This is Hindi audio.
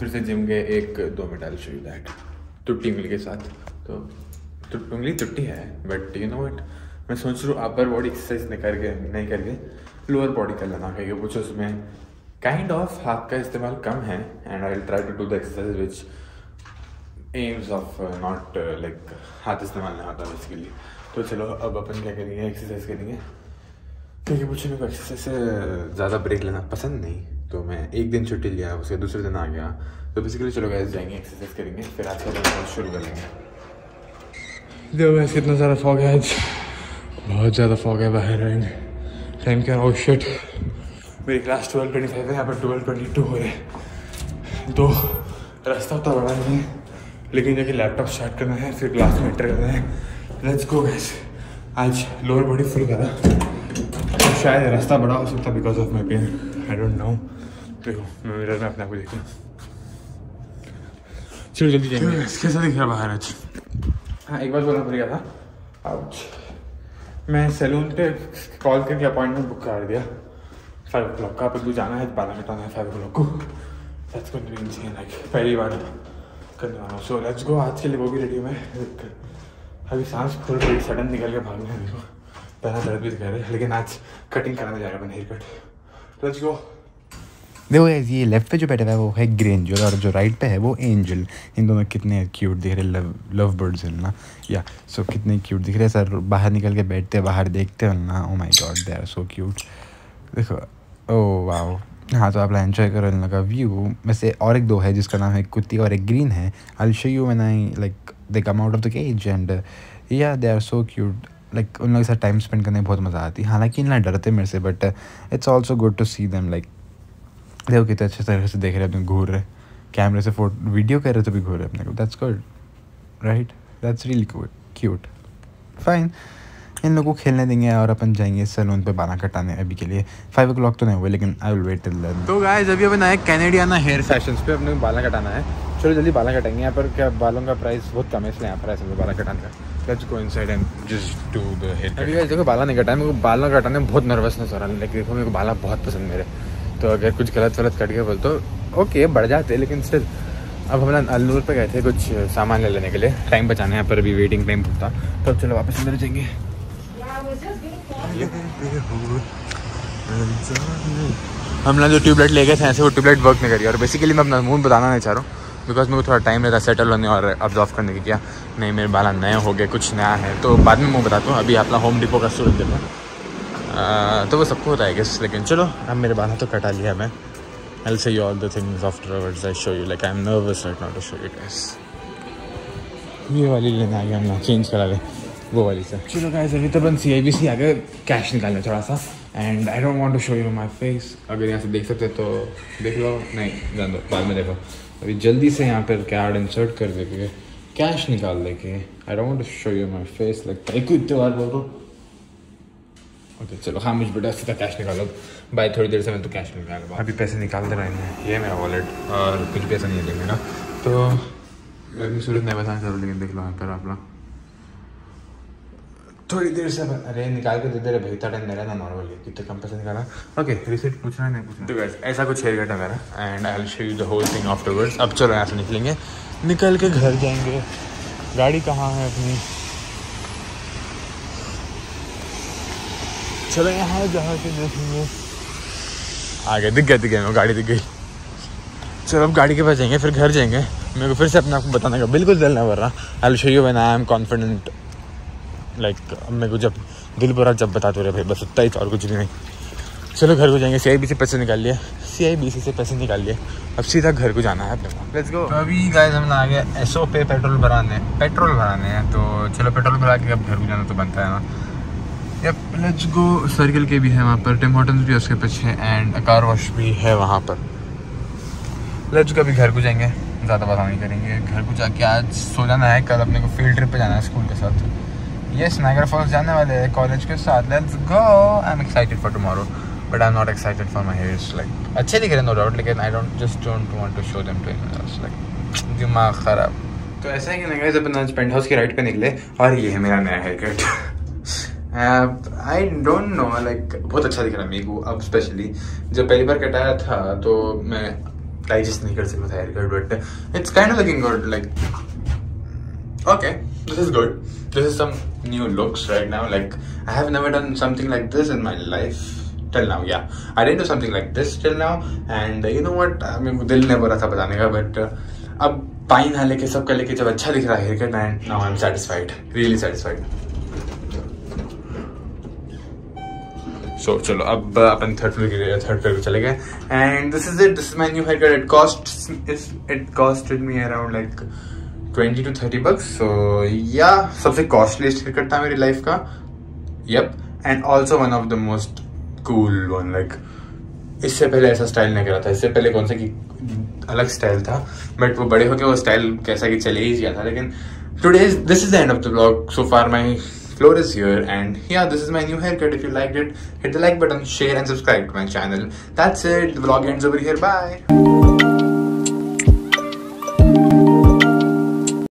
जिम गए, एक, दो आई शो यू दैट टुट्टी उंगली के साथ। तो उंगली टुट्टी है बट यू नो वट मैं सोच रहा हूँ अपर बॉडी एक्सरसाइज नहीं करके नहीं करके लोअर बॉडी कर लेना, क्योंकि कुछ उसमें काइंड ऑफ़ हाथ का इस्तेमाल कम है and I try to do the exercise which aims of not like हाथ इस्तेमाल नहीं होता बेसिकली तो चलो, अब अपन क्या करेंगे? एक्सरसाइज करेंगे। क्योंकि मुझे मेरे को एक्सरसाइज से ज़्यादा ब्रेक लेना पसंद नहीं। तो मैं एक दिन छुट्टी लिया, उसके दूसरे दिन आ गया। तो बेसिकली चलो गैस जाएँगे एक्सरसाइज करेंगे, फिर आज का दिन शुरू कर लेंगे। देखो गैस कितना ज़्यादा फॉग है आज। बहुत ज़्यादा फॉग है बाहर एंड टाइम क्या? ओ शिट मेरी क्लास ट्वेल्व ट्वेंटी फाइव है, यहाँ पर ट्वेल्व ट्वेंटी टू हो। तो रास्ता उतना बड़ा नहीं है, लेकिन जाके लैपटॉप स्टार्ट करना है, फिर क्लास में एंटर करना है। लेट्स गो गैस आज लोअर बॉडी फुल करा। तो शायद रास्ता बड़ा हो सकता because of my pain I don't know देखो मैं मिरर में अपने आप को देखूँ चलो जल्दी जाएँगे। कैसा दिख रहा बाहर आज हाँ एक बार बोलना पड़ गया था। आउच मैं सैलून पे कॉल करके अपॉइंटमेंट बुक करा दिया। फाइव ओ क्लॉक का अब जाना है बारह कटाना है फाइव ओ क्लॉक को। That's going to be insane like पहली बार करने वाला हूँ। सो लेट्स गो आज के लिए वो भी रेडी हूँ मैं। अभी सांस फुल रही सडन निकल के भागना है देखो पहला दर्द भी दिखा रहे हैं लेकिन आज कटिंग कराने जा रहा है हेयर कट लेट्स गो देखो ये लेफ़्ट पे जो बैठा हुआ है वो है ग्रेंजर और जो राइट पे है वो एंजल इन दोनों कितने क्यूट दिख रहे लव लव बर्ड्स हैं ना? या सो कितने क्यूट दिख रहे सर, बाहर निकल के बैठते बाहर देखते हैं ना? ओ my God they are so cute देखो ओ वाओ हाँ तो आप एंजॉय करो, इन का व्यू वैसे और एक दो है जिसका नाम है कुत्ती और एक ग्रीन है। I show you when I like they come out of the cage and yeah they are so cute like उन लोगों के साथ टाइम स्पेंड करने में बहुत मज़ा आती है। हालाँकि ना डरते मेरे से but it's also good to see them like देखो कितने अच्छे तरह से देख रहे हैं अपने घूर रहे कैमरे से फ़ोटो वीडियो कर रहे तो भी घूर रहे अपने को। That's good right that's really cute fine इन लोगों को खेलने देंगे और अपन जाएँगे सैलून पे बाला कटाने अभी के लिए। फाइव ओ क्लॉक तो नहीं हुए लेकिन I will wait till then तो गाइस अभी अपन आए कैनेडियाना हेयर फैशंस पे अपने बाला कटाना है। चलो जल्दी बाला कटाएँगे। यहाँ पर क्या बालों का प्राइस बहुत कम है इसलिए यहाँ पर ऐसे बाला कटाने का let's go inside and just do the hair अभी गाइस देखो बाला नहीं कटाए मेरे को बाला कटाने में बहुत नर्वसनेस हो रहा है। लेकिन देखो मेरे को बाला बहुत पसंद मेरे। तो अगर कुछ गलत वलत कट गया बोल तो ओके बढ़ जाते, लेकिन स्टिल अब हम ना अल्लूर पे गए थे कुछ सामान ले लेने के लिए। टाइम बचाने यहाँ पर अभी वेटिंग टाइम होता। तो चलो वापस अंदर जाएँगे। हम ना जो ट्यूबलाइट ले गए थे, ऐसे वो ट्यूबलाइट वर्क नहीं करी। और बेसिकली मैं अपना मूड बताना नहीं चाह रहा हूँ बिकॉज़ मेरे को थोड़ा टाइम रहता सेटल होने और ऑब्जॉर्व करने की क्या नहीं, मेरे बाला नए हो गए कुछ नया है। तो बाद में मैं बताता हूँ, अभी अपना होम डिपो का स्टोरेज देखो। तो वो सबको होता है गेस लेकिन चलो, अब मेरे बाला तो कटा लिया मैं I'll say you all the things afterwards I show you, like, I'm nervous right now to show you guys. ये वाली लेने आ गया, हम ना चेंज करा ले, वो वाली से। चलो गाइस अभी तो अपन सी आई बी सी आ गए कैश निकालने थोड़ा सा and I don't want to show you my face अगर यहाँ से देख सकते तो देख लो, नहीं, जान दो, बाद में देखो। अभी जल्दी से यहाँ पर कार्ड इंसर्ट कर देके कैश निकाल देके I don't want to show you my face like एक बार बोल ओके चलो हाँ मुझे बेटा सीधा कैश निकालो। भाई थोड़ी देर से मैं तो कैश निकाल अभी पैसे निकाल दे रहे हैं। ये मेरा वॉलेट और कुछ पैसा नहीं है लेंगे ना तो अभी सूरत नहीं बताना चाहता लेकिन देख लो यहाँ पर आप लोग थोड़ी देर से अरे निकाल के दे दे रहे भाई इतना टाइम मेरा ना नॉर्मली कितने कम पैसे निकाला। ओके रिसिप्ट पूछना है नहीं पूछना तो ऐसा कुछ हेयर कट है मेरा and I will show you the whole thing afterwards अब चलो यहाँ से निकलेंगे। निकल के घर जाएँगे। गाड़ी कहाँ है अपनी? चलो यहाँ जहाँ से देखेंगे आगे दिख गया दिख गया को गाड़ी दिख गई। चलो अब गाड़ी के पास जाएँगे, फिर घर जाएँगे। मेरे को फिर से अपने आप को बताने का बिल्कुल दिल नहीं भर रहा। I show you when I am confident like अब मेरे को जब दिल भरा, जब बता दो रहे भाई, बस उतना ही और कुछ भी नहीं। चलो घर को जाएँगे सी से पैसे निकाल लिए। सी से पैसे निकाल लिए। अब सीधा घर को जाना है अपने को। लेट्स गो अभी गाइस हम आ गए एसओ पे पेट्रोल भराने। पेट्रोल भराने हैं तो चलो पेट्रोल भरा के अब घर को जाना तो बनता है ना। यप के भी है वहाँ पर टिम होटल्स भी उसके पीछे एंड कार वॉश भी है वहाँ पर। लेट्स गो अभी घर को जाएँगे ज़्यादा बात नहीं करेंगे। घर को जाके आज सो जाना है, कल अपने को फ़ील्ड ट्रिप पे जाना है स्कूल के साथ। यस नाइगर फॉल्स जाने वाले हैं कॉलेज के साथ। Let's go I am excited for tomorrow but I am not excited for my hairs like अच्छे दिख रहे नो डाउट लेकिन I don't just don't want to show them to like दिमाग खराब। तो ऐसा है कि ना गाइस अपन आज पेंट हाउस की राइड पे निकले, और ये है मेरा नया haircut I don't know like बहुत अच्छा दिख रहा है मेको अब स्पेशली जब पहली बार कटाया था तो मैं डाइजेस्ट नहीं कर सकता था haircut but it's kind of looking good like okay this is good this is some new looks right now like I have never done something like this in my life till now yeah I didn't do something like this till now and you know what मेरे दिल नहीं बोला था बताने का बट अब पाइन हाँ लेके सब कर लेके जब अच्छा दिख रहा है haircut and now I am satisfied really satisfied so so, चलो अब अपन थर्ड फ्लोर के थर्ड फ्लोर पे चले गए। And this is it this is my new haircut it cost it costed me around like twenty two thirty bucks so yeah सबसे कॉस्टलीस्ट हेयर कट था मेरी लाइफ का। Yup and also one of the most cool one like इससे पहले ऐसा स्टाइल नहीं करा था। इससे पहले कौन सा कि अलग स्टाइल था। बट वो बड़े होके वो स्टाइल कैसा कि चले ही गया था लेकिन today this is the end of the blog so far my floor is here and yeah this is my new haircut. If you liked it hit the like button share and subscribe to my channel. That's it. The vlog ends over here. Bye